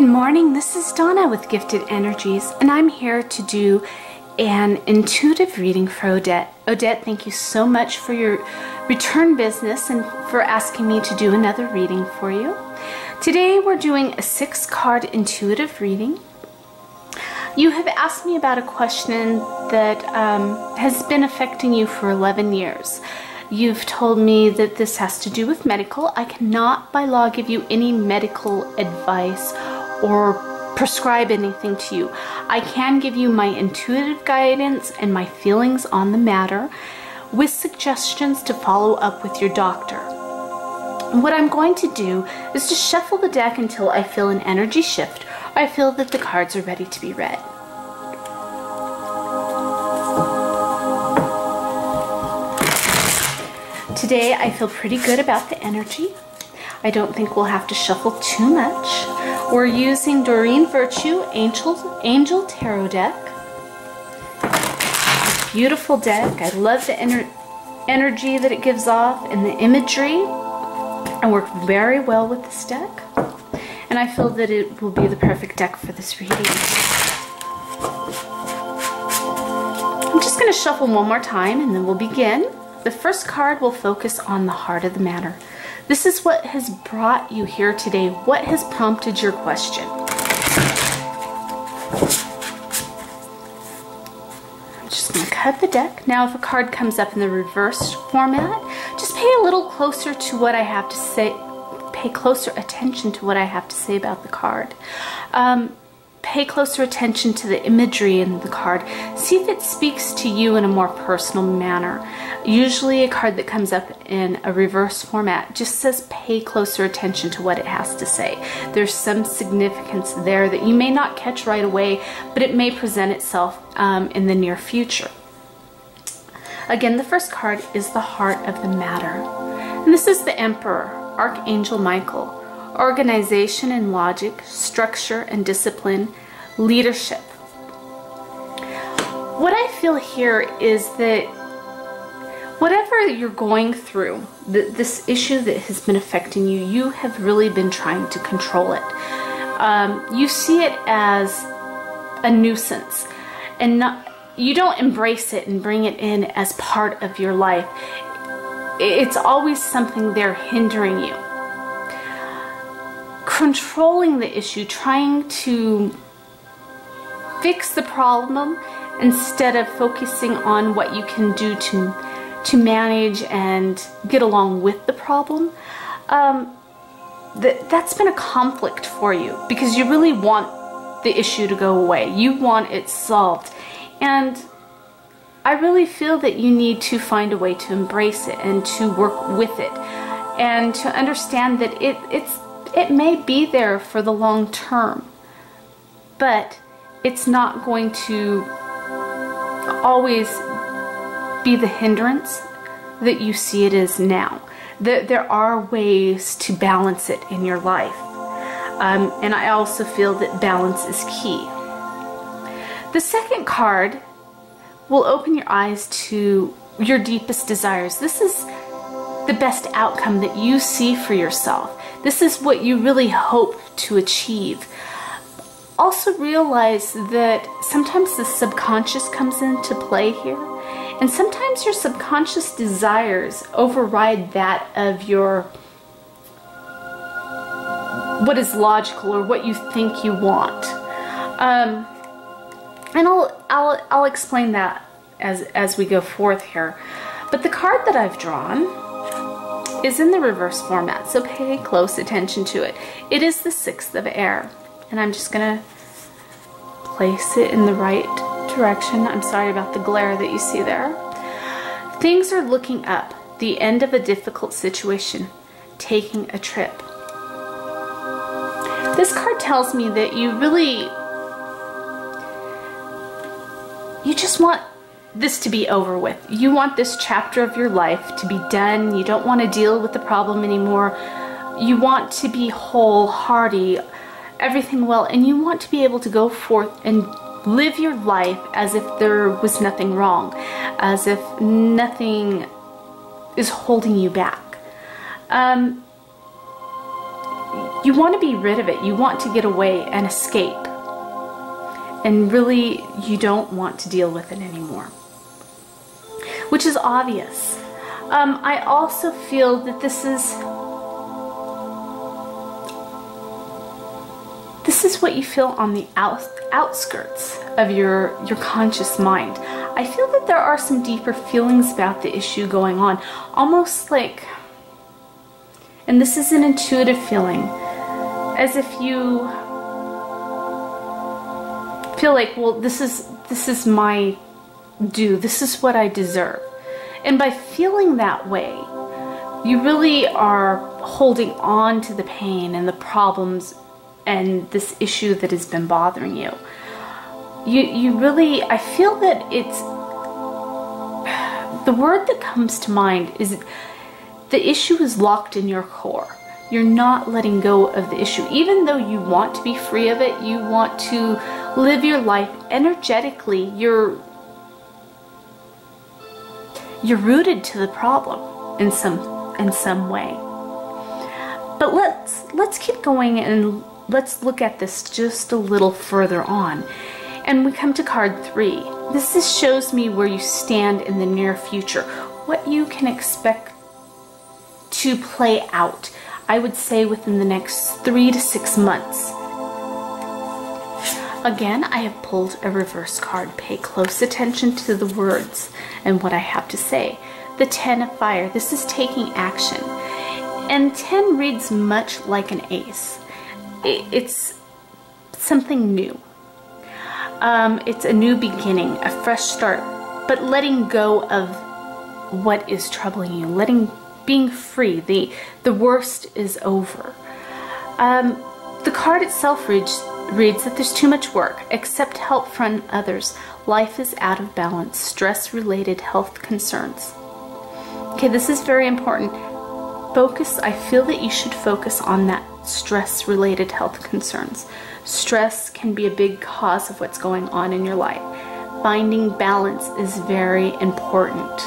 Good morning, this is Dawna with Gifted Energies, and I'm here to do an intuitive reading for Odet. Odet, thank you so much for your return business and for asking me to do another reading for you. Today we're doing a six card intuitive reading. You have asked me about a question that um, has been affecting you for 11 years. You've told me that this has to do with medical. I cannot by law give you any medical advice or prescribe anything to you. I can give you my intuitive guidance and my feelings on the matter with suggestions to follow up with your doctor. What I'm going to do is to shuffle the deck until I feel an energy shift or I feel that the cards are ready to be read. Today I feel pretty good about the energy. I don't think we'll have to shuffle too much. We're using Doreen Virtue Angel, Angel Tarot deck. Beautiful deck. I love the ener energy that it gives off and the imagery. I work very well with this deck. And I feel that it will be the perfect deck for this reading. I'm just going to shuffle one more time and then we'll begin. The first card will focus on the heart of the matter. This is what has brought you here today. What has prompted your question? I'm just going to cut the deck. Now if a card comes up in the reversed format, just pay a little closer to what I have to say. Pay closer attention to what I have to say about the card. Um, pay closer attention to the imagery in the card. See if it speaks to you in a more personal manner. Usually a card that comes up in a reverse format just says pay closer attention to what it has to say. There's some significance there that you may not catch right away, but it may present itself um, in the near future. Again, the first card is the heart of the matter. And this is the Emperor, Archangel Michael organization and logic, structure and discipline, leadership. What I feel here is that whatever you're going through, this issue that has been affecting you, you have really been trying to control it. Um, you see it as a nuisance and not, you don't embrace it and bring it in as part of your life. It's always something there hindering you controlling the issue, trying to fix the problem instead of focusing on what you can do to to manage and get along with the problem. Um, that that's been a conflict for you because you really want the issue to go away. You want it solved, and I really feel that you need to find a way to embrace it and to work with it and to understand that it it's it may be there for the long term, but it's not going to always be the hindrance that you see it as now. There are ways to balance it in your life. Um, and I also feel that balance is key. The second card will open your eyes to your deepest desires. This is the best outcome that you see for yourself. This is what you really hope to achieve. Also realize that sometimes the subconscious comes into play here. And sometimes your subconscious desires override that of your what is logical or what you think you want. Um, and I'll, I'll, I'll explain that as, as we go forth here. But the card that I've drawn is in the reverse format, so pay close attention to it. It is the sixth of air, and I'm just gonna place it in the right direction. I'm sorry about the glare that you see there. Things are looking up, the end of a difficult situation, taking a trip. This card tells me that you really, you just want this to be over with. You want this chapter of your life to be done. You don't want to deal with the problem anymore. You want to be whole, hearty, everything well, and you want to be able to go forth and live your life as if there was nothing wrong, as if nothing is holding you back. Um, you want to be rid of it. You want to get away and escape. And really, you don't want to deal with it anymore. Which is obvious. Um, I also feel that this is this is what you feel on the out, outskirts of your your conscious mind. I feel that there are some deeper feelings about the issue going on, almost like and this is an intuitive feeling as if you feel like, well, this is this is my due. This is what I deserve. And by feeling that way, you really are holding on to the pain and the problems and this issue that has been bothering you. You you really I feel that it's the word that comes to mind is the issue is locked in your core you're not letting go of the issue. Even though you want to be free of it, you want to live your life energetically, you're you're rooted to the problem in some in some way. But let's let's keep going and let's look at this just a little further on. And we come to card 3. This just shows me where you stand in the near future, what you can expect to play out. I would say within the next three to six months. Again, I have pulled a reverse card. Pay close attention to the words and what I have to say. The Ten of Fire. This is taking action. And 10 reads much like an ace. It's something new. Um, it's a new beginning, a fresh start, but letting go of what is troubling you, letting being free. The, the worst is over. Um, the card itself reads, reads that there's too much work. Accept help from others. Life is out of balance. Stress-related health concerns. Okay, this is very important. Focus, I feel that you should focus on that stress-related health concerns. Stress can be a big cause of what's going on in your life. Finding balance is very important.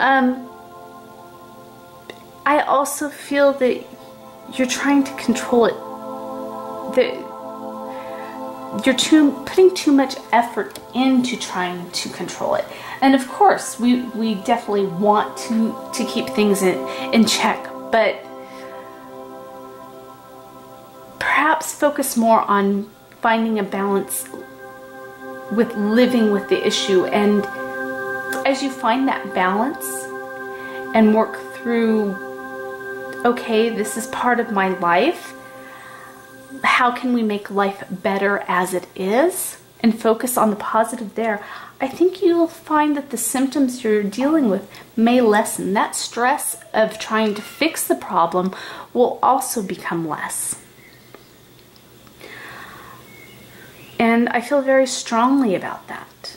Um, I also feel that you're trying to control it. That you're too putting too much effort into trying to control it. And of course, we we definitely want to to keep things in in check, but perhaps focus more on finding a balance with living with the issue and as you find that balance and work through okay, this is part of my life. How can we make life better as it is? And focus on the positive there. I think you'll find that the symptoms you're dealing with may lessen. That stress of trying to fix the problem will also become less. And I feel very strongly about that.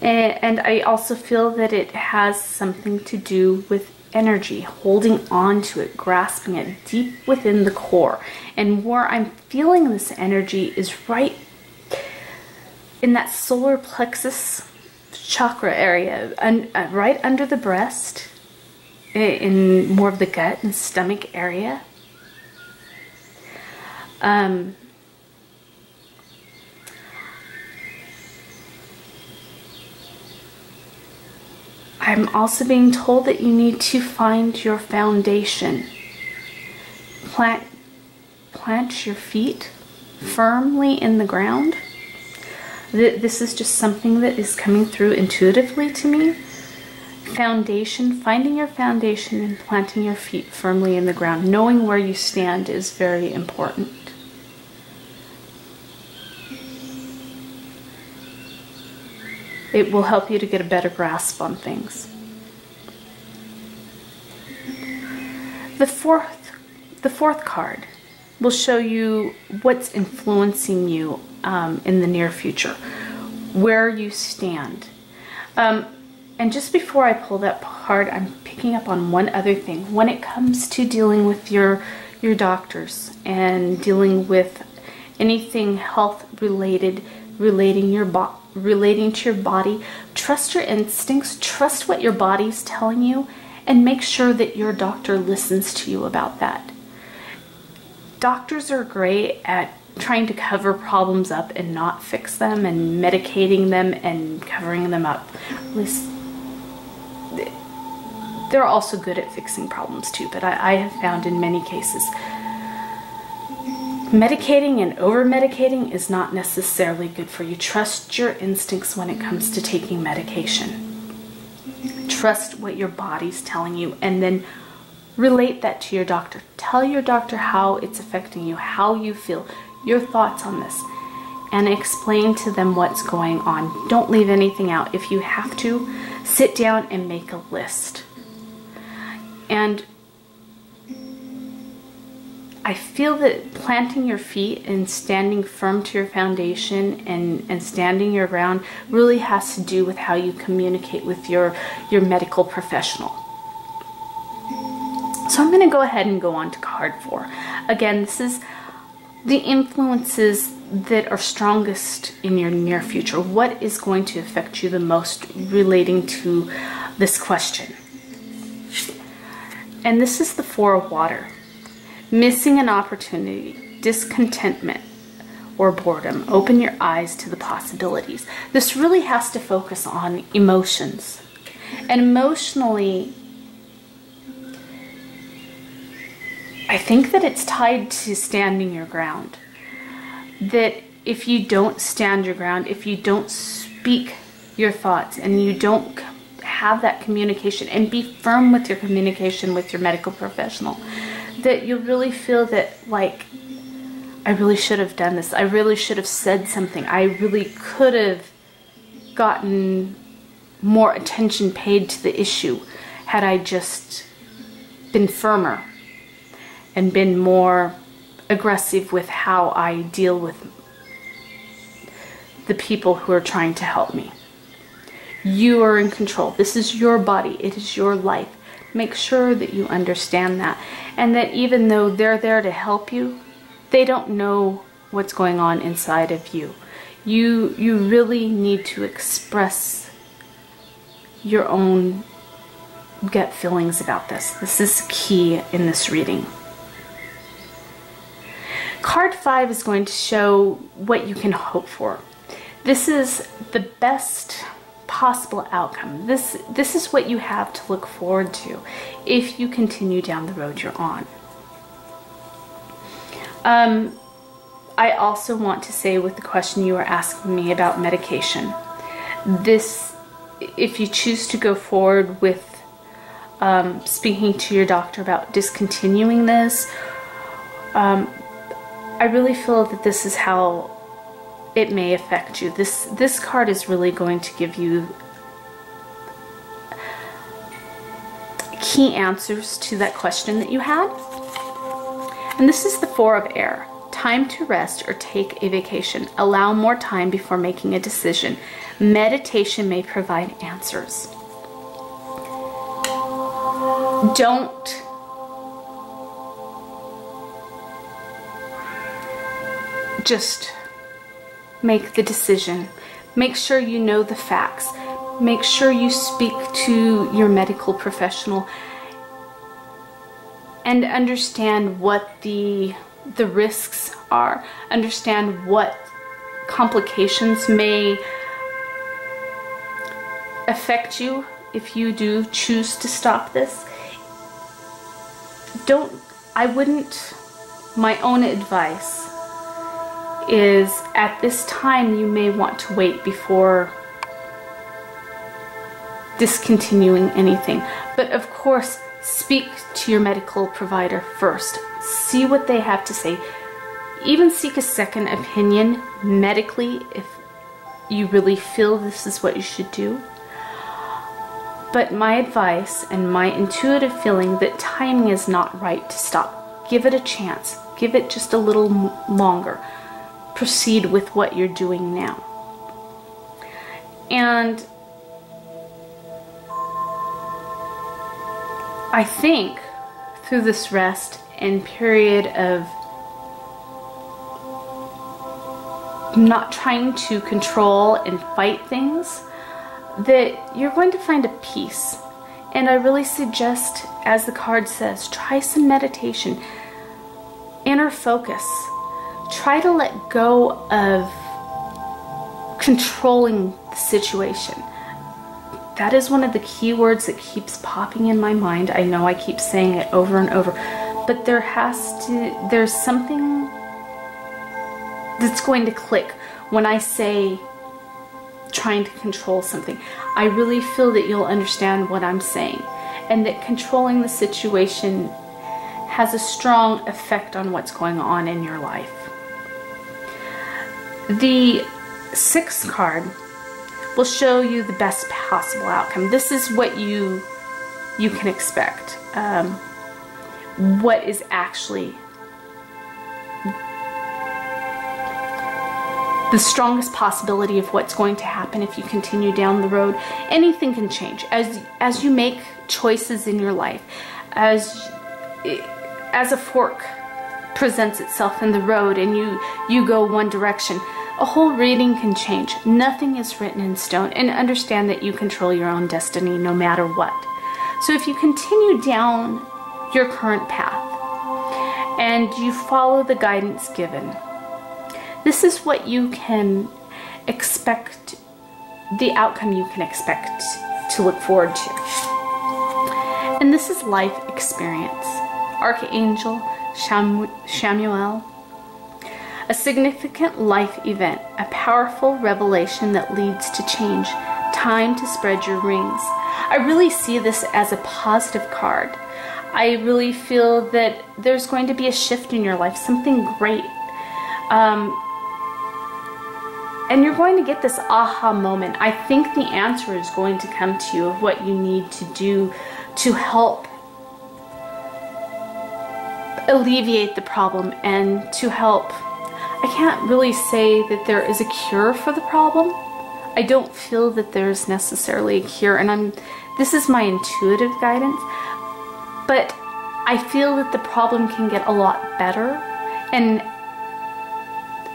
And I also feel that it has something to do with energy, holding on to it, grasping it deep within the core. And where I'm feeling this energy is right in that solar plexus chakra area, uh, right under the breast, in more of the gut and stomach area. Um, I'm also being told that you need to find your foundation. Plant, plant your feet firmly in the ground. This is just something that is coming through intuitively to me. Foundation, finding your foundation and planting your feet firmly in the ground. Knowing where you stand is very important. It will help you to get a better grasp on things. The fourth, the fourth card will show you what's influencing you um, in the near future, where you stand. Um, and just before I pull that card, I'm picking up on one other thing. When it comes to dealing with your your doctors and dealing with anything health related, relating your body relating to your body. Trust your instincts, trust what your body's telling you, and make sure that your doctor listens to you about that. Doctors are great at trying to cover problems up and not fix them and medicating them and covering them up. At least they're also good at fixing problems too, but I, I have found in many cases medicating and over medicating is not necessarily good for you. Trust your instincts when it comes to taking medication. Trust what your body's telling you and then relate that to your doctor. Tell your doctor how it's affecting you, how you feel, your thoughts on this, and explain to them what's going on. Don't leave anything out. If you have to, sit down and make a list. And I feel that planting your feet and standing firm to your foundation and, and standing your ground really has to do with how you communicate with your, your medical professional. So I'm going to go ahead and go on to card four. Again, this is the influences that are strongest in your near future. What is going to affect you the most relating to this question? And this is the Four of Water missing an opportunity, discontentment, or boredom. Open your eyes to the possibilities. This really has to focus on emotions. And emotionally, I think that it's tied to standing your ground. That if you don't stand your ground, if you don't speak your thoughts and you don't have that communication and be firm with your communication with your medical professional, that you really feel that like I really should have done this. I really should have said something. I really could have gotten more attention paid to the issue had I just been firmer and been more aggressive with how I deal with the people who are trying to help me. You are in control. This is your body. It is your life. Make sure that you understand that. And that even though they're there to help you, they don't know what's going on inside of you. You, you really need to express your own gut feelings about this. This is key in this reading. Card 5 is going to show what you can hope for. This is the best possible outcome. This, this is what you have to look forward to if you continue down the road you're on. Um, I also want to say with the question you were asking me about medication, this, if you choose to go forward with um, speaking to your doctor about discontinuing this, um, I really feel that this is how it may affect you. This this card is really going to give you key answers to that question that you had. And this is the Four of Air. Time to rest or take a vacation. Allow more time before making a decision. Meditation may provide answers. Don't just make the decision. Make sure you know the facts. Make sure you speak to your medical professional and understand what the the risks are. Understand what complications may affect you if you do choose to stop this. Don't I wouldn't my own advice is at this time you may want to wait before discontinuing anything. But of course, speak to your medical provider first. See what they have to say. Even seek a second opinion medically if you really feel this is what you should do. But my advice and my intuitive feeling that timing is not right to stop. Give it a chance. Give it just a little longer proceed with what you're doing now. And I think through this rest and period of not trying to control and fight things, that you're going to find a peace And I really suggest, as the card says, try some meditation, inner focus. Try to let go of controlling the situation. That is one of the key words that keeps popping in my mind. I know I keep saying it over and over, but there has to, there's something that's going to click when I say trying to control something. I really feel that you'll understand what I'm saying and that controlling the situation has a strong effect on what's going on in your life. The sixth card will show you the best possible outcome. This is what you you can expect. Um, what is actually the strongest possibility of what's going to happen if you continue down the road. Anything can change as as you make choices in your life, as as a fork presents itself in the road and you you go one direction. A whole reading can change. Nothing is written in stone, and understand that you control your own destiny no matter what. So if you continue down your current path and you follow the guidance given, this is what you can expect, the outcome you can expect to look forward to. And this is life experience. Archangel Chamuel, a significant life event, a powerful revelation that leads to change, time to spread your wings. I really see this as a positive card. I really feel that there's going to be a shift in your life, something great. Um, and you're going to get this aha moment. I think the answer is going to come to you of what you need to do to help alleviate the problem and to help. I can't really say that there is a cure for the problem. I don't feel that there's necessarily a cure, and I'm. This is my intuitive guidance, but I feel that the problem can get a lot better, and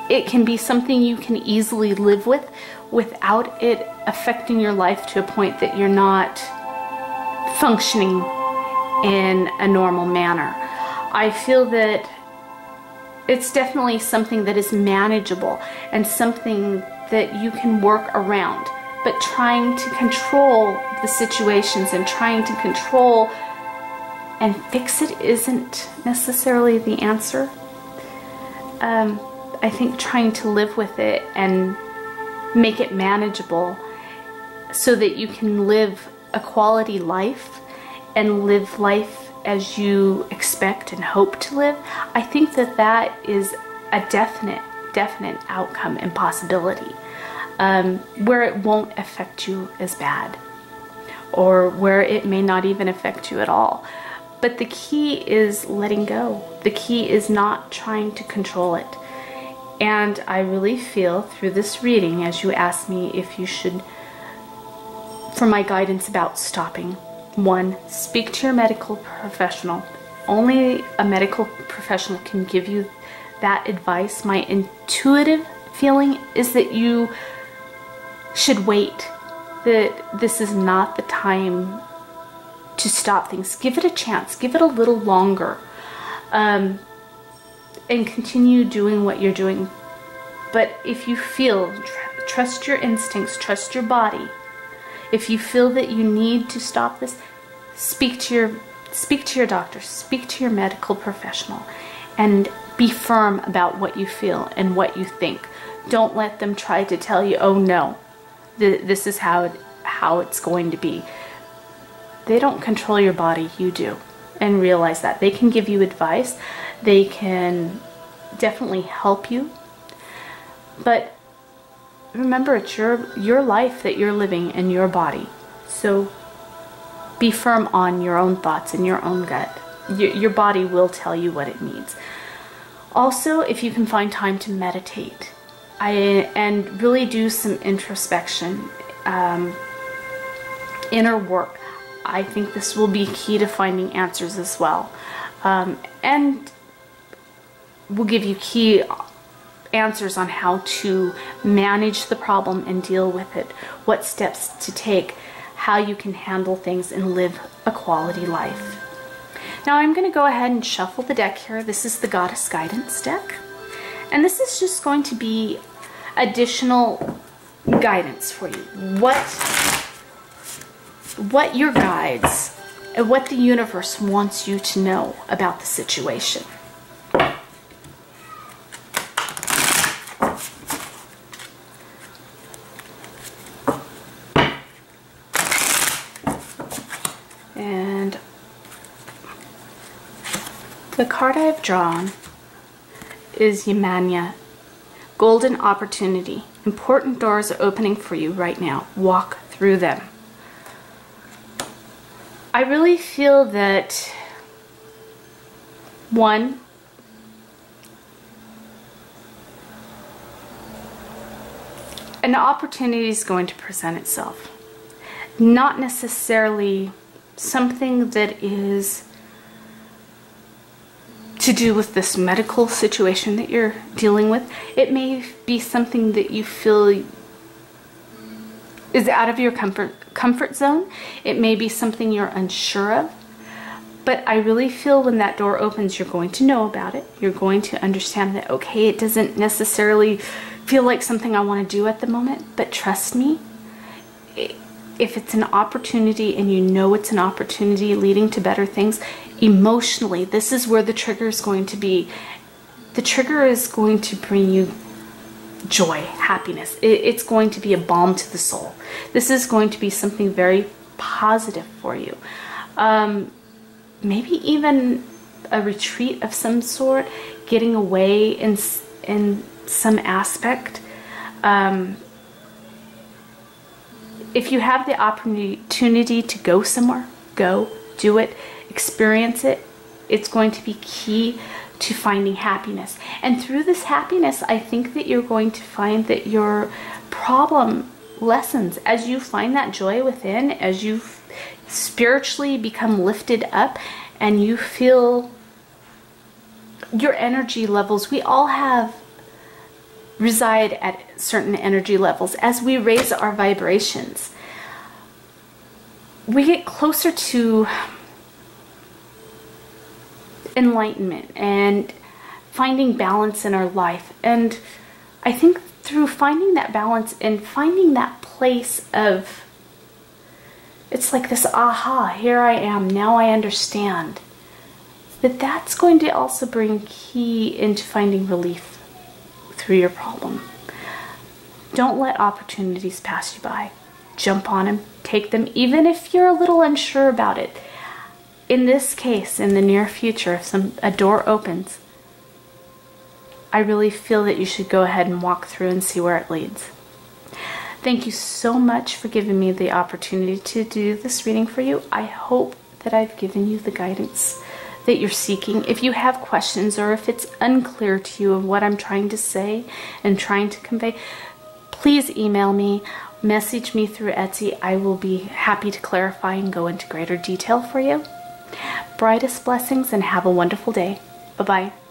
it can be something you can easily live with without it affecting your life to a point that you're not functioning in a normal manner. I feel that it's definitely something that is manageable and something that you can work around. But trying to control the situations and trying to control and fix it isn't necessarily the answer. Um, I think trying to live with it and make it manageable so that you can live a quality life and live life as you expect and hope to live, I think that that is a definite, definite outcome and possibility um, where it won't affect you as bad or where it may not even affect you at all. But the key is letting go. The key is not trying to control it. And I really feel through this reading, as you asked me if you should, for my guidance about stopping, one, speak to your medical professional. Only a medical professional can give you that advice. My intuitive feeling is that you should wait, that this is not the time to stop things. Give it a chance, give it a little longer. Um, and continue doing what you're doing. But if you feel, tr trust your instincts, trust your body. If you feel that you need to stop this, speak to your speak to your doctor, speak to your medical professional, and be firm about what you feel and what you think. Don't let them try to tell you, "Oh no, th this is how it, how it's going to be." They don't control your body, you do. And realize that. They can give you advice, they can definitely help you. But remember, it's your, your life that you're living in your body. So be firm on your own thoughts and your own gut. Your, your body will tell you what it needs. Also, if you can find time to meditate I, and really do some introspection, um, inner work, I think this will be key to finding answers as well. Um, and will give you key answers on how to manage the problem and deal with it, what steps to take, how you can handle things and live a quality life. Now I'm going to go ahead and shuffle the deck here. This is the Goddess Guidance deck. And this is just going to be additional guidance for you. What, what your guides and what the universe wants you to know about the situation. The card I've drawn is Yemaya. Golden opportunity. Important doors are opening for you right now. Walk through them. I really feel that one, an opportunity is going to present itself. Not necessarily something that is to do with this medical situation that you're dealing with. It may be something that you feel is out of your comfort comfort zone. It may be something you're unsure of. But I really feel when that door opens, you're going to know about it. You're going to understand that, okay, it doesn't necessarily feel like something I want to do at the moment, but trust me, if it's an opportunity and you know it's an opportunity leading to better things, emotionally, this is where the trigger is going to be. The trigger is going to bring you joy, happiness. it's going to be a balm to the soul. This is going to be something very positive for you. Um, maybe even a retreat of some sort, getting away in, in some aspect. Um, if you have the opportunity to go somewhere, go, do it, experience it. It's going to be key to finding happiness. And through this happiness, I think that you're going to find that your problem lessens as you find that joy within, as you spiritually become lifted up and you feel your energy levels. We all have reside at certain energy levels. As we raise our vibrations, we get closer to enlightenment and finding balance in our life. And I think through finding that balance and finding that place of, it's like this aha, here I am, now I understand. That that's going to also bring key into finding relief through your problem. Don't let opportunities pass you by. Jump on them, take them, even if you're a little unsure about it in this case, in the near future, if some, a door opens, I really feel that you should go ahead and walk through and see where it leads. Thank you so much for giving me the opportunity to do this reading for you. I hope that I've given you the guidance that you're seeking. If you have questions or if it's unclear to you of what I'm trying to say and trying to convey, please email me, message me through Etsy. I will be happy to clarify and go into greater detail for you. Brightest blessings and have a wonderful day. Bye bye.